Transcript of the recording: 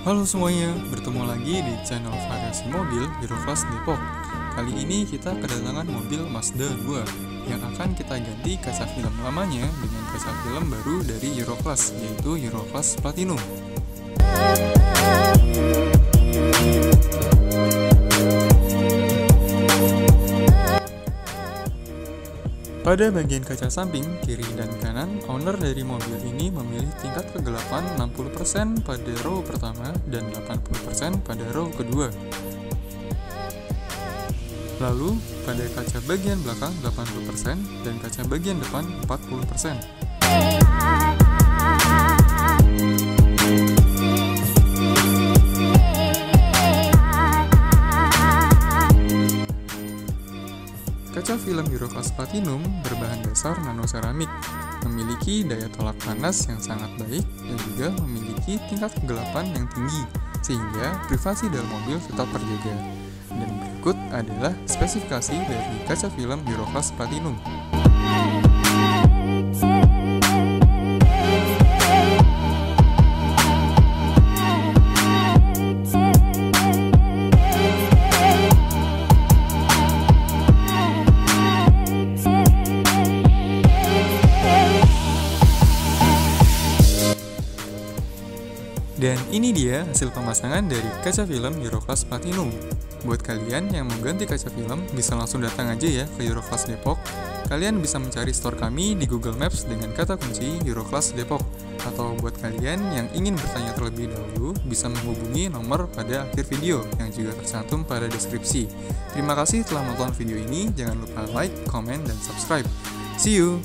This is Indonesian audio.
Halo semuanya, bertemu lagi di channel variasi mobil Euroclass Depok. Kali ini kita kedatangan mobil Mazda 2 yang akan kita ganti kaca film lamanya dengan kaca film baru dari Euroclass yaitu Euroclass Platinum. Pada bagian kaca samping, kiri dan kanan, owner dari mobil ini memilih tingkat kegelapan 60% pada row pertama dan 80% pada row kedua. Lalu, pada kaca bagian belakang 80% dan kaca bagian depan 40%. Kaca film Euroclass Platinum berbahan dasar nanoseramik, memiliki daya tolak panas yang sangat baik dan juga memiliki tingkat kegelapan yang tinggi, sehingga privasi dalam mobil tetap terjaga. Dan berikut adalah spesifikasi dari kaca film Euroclass Platinum. Dan ini dia hasil pemasangan dari kaca film Euroclass Platinum. Buat kalian yang mau ganti kaca film, bisa langsung datang aja ya ke Euroclass Depok. Kalian bisa mencari store kami di Google Maps dengan kata kunci Euroclass Depok. Atau buat kalian yang ingin bertanya terlebih dahulu, bisa menghubungi nomor pada akhir video yang juga tercantum pada deskripsi. Terima kasih telah menonton video ini, jangan lupa like, comment, dan subscribe. See you!